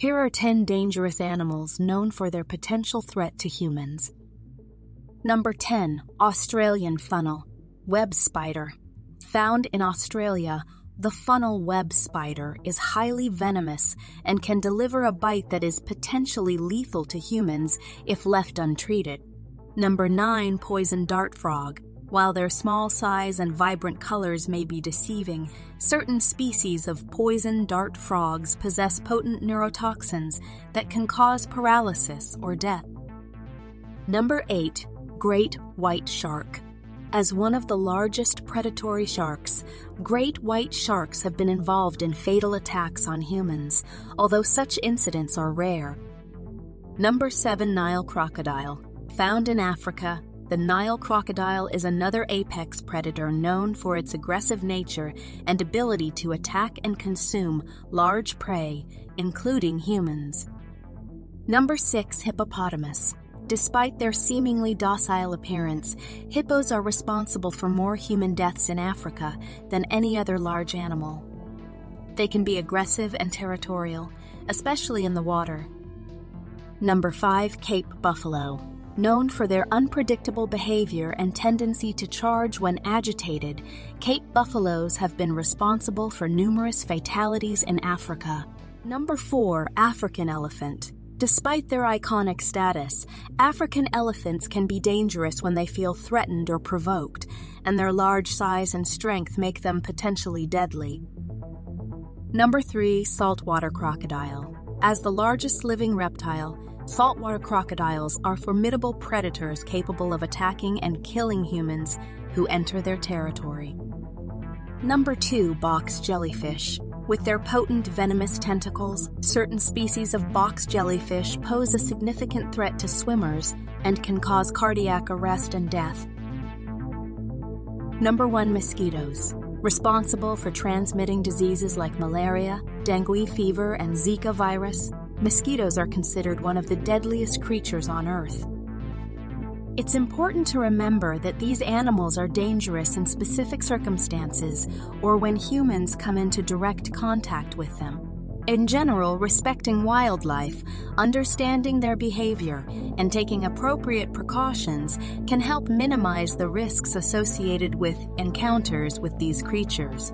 Here are 10 dangerous animals known for their potential threat to humans. Number 10. Australian funnel, web spider. Found in Australia, the funnel web spider is highly venomous and can deliver a bite that is potentially lethal to humans if left untreated. Number 9. Poison dart frog. While their small size and vibrant colors may be deceiving, certain species of poison dart frogs possess potent neurotoxins that can cause paralysis or death. Number 8. Great white shark. As one of the largest predatory sharks, great white sharks have been involved in fatal attacks on humans, although such incidents are rare. Number 7 Nile crocodile. Found in Africa, the Nile crocodile is another apex predator known for its aggressive nature and ability to attack and consume large prey, including humans. Number 6 Hippopotamus. Despite their seemingly docile appearance, hippos are responsible for more human deaths in Africa than any other large animal. They can be aggressive and territorial, especially in the water. Number 5 Cape Buffalo. Known for their unpredictable behavior and tendency to charge when agitated, Cape buffaloes have been responsible for numerous fatalities in Africa. Number 4. African elephant. Despite their iconic status, African elephants can be dangerous when they feel threatened or provoked, and their large size and strength make them potentially deadly. Number 3. Saltwater crocodile. As the largest living reptile, Saltwater crocodiles are formidable predators capable of attacking and killing humans who enter their territory. Number 2. Box jellyfish. With their potent venomous tentacles, certain species of box jellyfish pose a significant threat to swimmers and can cause cardiac arrest and death. Number 1. Mosquitoes. Responsible for transmitting diseases like malaria, dengue fever, and Zika virus, mosquitoes are considered one of the deadliest creatures on Earth. It's important to remember that these animals are dangerous in specific circumstances or when humans come into direct contact with them. In general, respecting wildlife, understanding their behavior, and taking appropriate precautions can help minimize the risks associated with encounters with these creatures.